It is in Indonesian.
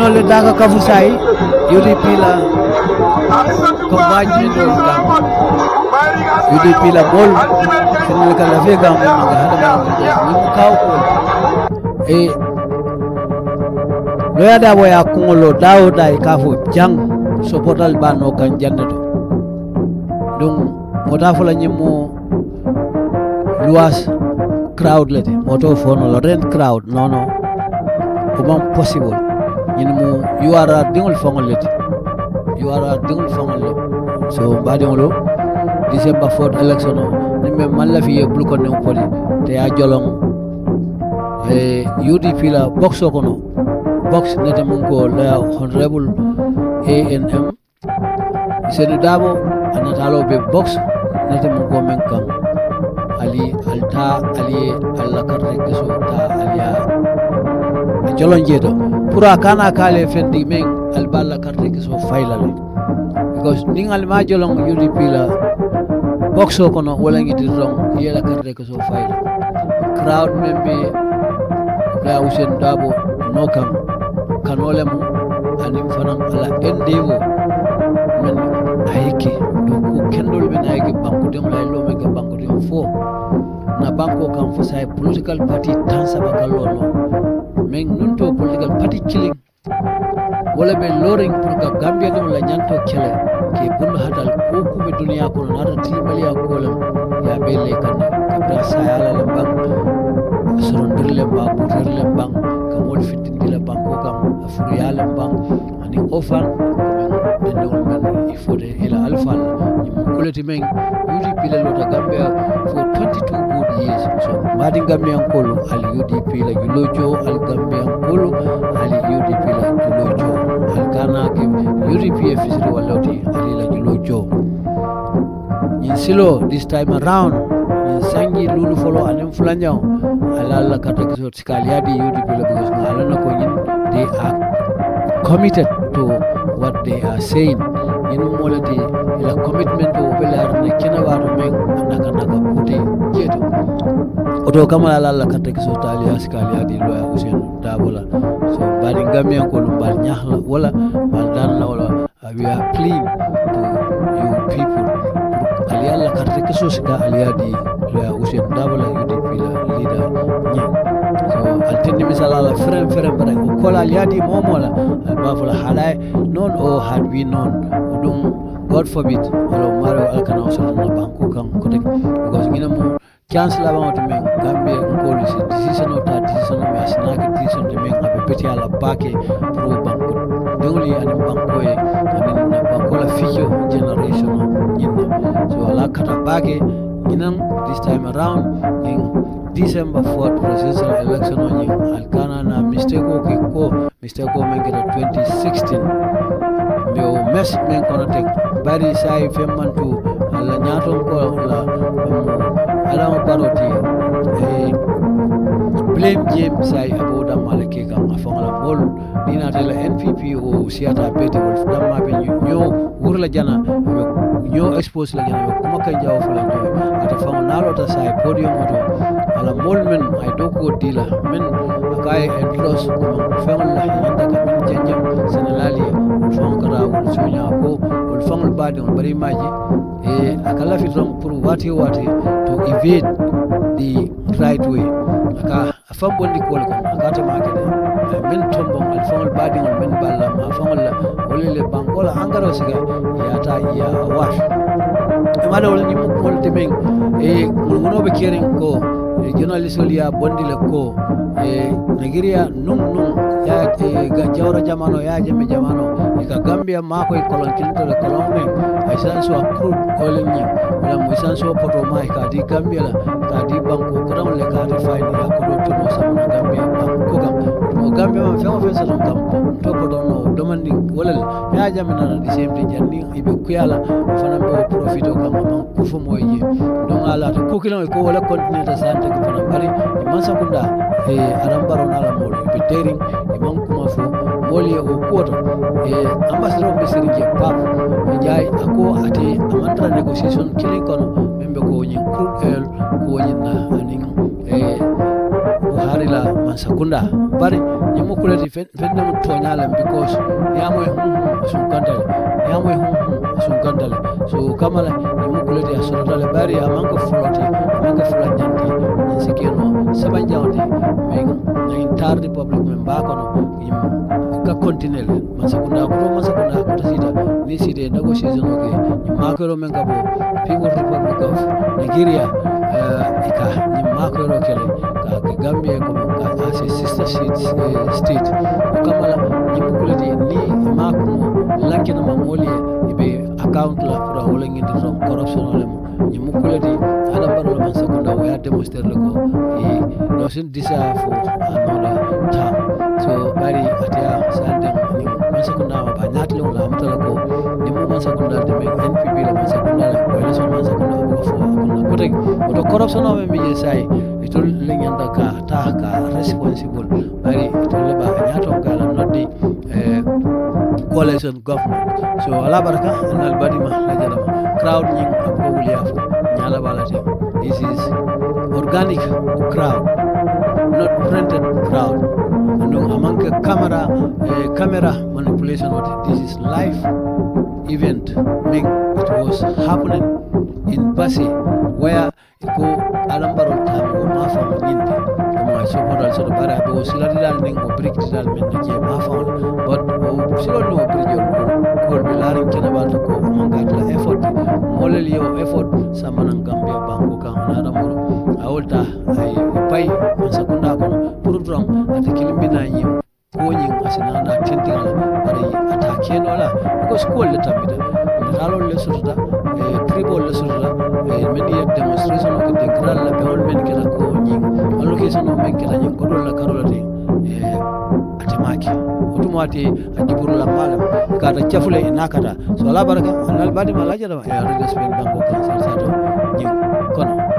kinole daga kafusai UDP la combine dol gam UDP la bol kinole kala fe gam ga hada ni kaw ko e loya da boya kungolo dawo dai kafo jang so portal ba no kan jannato donc mota fola nyimo luas crowd lete moto fono lo rent crowd no no. Comment possible ñin mu you are a dingol fangol lete you are a so mbadi ngolo december 4th election o ni me fi blu ko ne poli. Te ya jolong. E UDP la box o kono. Box nete mun ko la honorable ANM senu dabo anatalo be box nete mun ko ali alta ali alla karte keso ta aliya jolon jeeto pour a kana kale fendi men alballa karte keso faylal because ning alma jolon UDP la boxo kono wala ngi dirong yela karte keso faila. Crowd men be la usen dabo no kam kanole mu anim fanan ala endevo men ayike do ko kendol men ayike banku dem lay lo men banku dem fo. Na banko kam fo say political party tan saba kalolo men nun political party killing wala be loring pour ga gambia dum la nyanto kele. Ke bundu hadal ko kube duniya ko nata timaliya ko lam ya be le kan kabra sayala le bang sorondirle bang butirle bang kamol fitindile bang ko kam afuriyale bang ani ofan men men men ifode ila alfal. Kuleti men UDP la lota Gambia for 22 so madi Gambian kolo al UDP la julojo al Gambian kolo al UDP la julojo al kana ke UDP e fisiri waloti ali la julojo in silo this time around. In sangi lulu folo anem fulanjao ala la kata kiso tikaliadi UDP la because ala na ko nyin they are committed to what they are saying. Yin molati ila commitment to belar ne kina wato men naga naga puti jeto oto kama ala la kata kiso tali askali adi loya usen dabola. So bari gambia ko dum bal nyahla wala bal dan la wala we are pleading to you people. Ali alla kata kiso sika ali adi loya usen dabola UDP la leader nyi so altindi misala la frem frem bare ko kola ali adi momola al bafula halay non o had we known ɗum god forbid wala maro alkana o sotona banko kan kote because ngina mo chance laɓaŋo to men gambe ngolu si decision o ta decision me asinaki decision to men aɓe beti ala bake pour banko dewli anin banko e anin na banko la fijo generation o ñinna so ala kata bake ñinan this time around in december 4th presidential election o ñin alkana na mistake o ke ko mistake o men keta 2016 mbe o mes men kono tek bari sayi femmantu alla ñaton ko la alama baroti e blame game sayi abo dammala ke kam a fangala mol ni natela npp o siyata bete wol dammaɓe ño wurla jana. Ño expose la jana. Kuma kay jawo fula ño ata fango nalota sayi podium oto ala mol men ay dow ko dila men akaye e dros fengol la yanda ka min janjam senelali fon kara wol soña ko wol fangol baade on bari maji e aka lafi ton pour wati wati to evade the right way. Aka a fam bondi kol kon aka ta makede min tombon al fangol baade on min balla ma fangol la wol le bangola angaro siga yata ya wat e mala wol ni mo kol de men e mulmunobe keren ko e journaliste ol ya bondile ko e nigeria num num ya e ga jawra jamano ya jeme jamano e ka gambia mako e kolon kilto le kolon men ay san so crude oil ni wala mo isan so poto ma ka di gambia la ka di banko ko le ka di fay ni ko do to no sa na gambia ko gam mo gambia ma fengo fen sa don kam to ko no domandi wala ya jame na di semte janni ibe kuyala fana be profito kam ma ku fo moye don ala to ko kilon ko wala continue ta sante ko fana bari man sakunda e aɗan mbaron ala moɗo be terin e man kuma fo moli o kuwoto e ambassadeur ɓe sérige pap ɓe jaay ako ate amantara négociation kilin kono ɓen ɓe ko ñin crude oil ko ñinna anin e buhari bari la mansakunda bari ñimu kuleti fenne mu toñalen because yamoy hum sun kantale yamoy hum hum kantale so kamala ñimu kuleti a sonotale bari amanko fuloti a manka fula ñanti ñin sikeno saban jawti tardi public men mbakono ñim ka continuer le mansakunda koto mansakunda kota sita ni site négociation o ke ñim makero men people republic of nigeria uh, ika ñim makero kele. Ka ke gambie comme ka as a sister state, uh, state o kamala ñim kuleti ni makumo lankina ma moli ibe account la pour ngindi rom corruption ñim kuleti ada baro man sakunda o ya démontrer le ko e no sin disa fo anole tam so bari atia sande ni man sakunda ma ba nyatlo la amtala ko ni mo man sakunda de me npb la man sakunda la ko la so man sakunda ko fo akunda ko tek oto corruption o me je sai itol le nyanda ka ta ka responsible. Bari itol le ba nyato ka la noddi eh coalition government. So ala baraka anal badima la jarama crowd nying abko wuliya fo nyala balate this is organic crowd not printed crowd. No among camera uh, camera manipulation of it. this is live event. Ming, it was happening in Basi where iko alambaro tamu o mafa mo nyinde mo ay so podal so bara be o silati dal ning o brick dal men na je mafa on but o silo no brick on ko be larin kena balto ko mo ngatla effort. Molel yo effort samana gambia banko kan na da muro awolta ay pay man sakunda ko pour drum ata kilimbina yim ko nyin asina da tintingala bari ata kenola ko school le tambita dalol le surta e tribal le surta e men ye demonstration ko de gral la be on men kala ko nyin allocation o men kala nyin ko dol la karola de e atemaki otumati ajiburu la malam kada chafule inakata. So ala baraka alal badi malaja da ya rega spend bango kan sa sa to nyin kono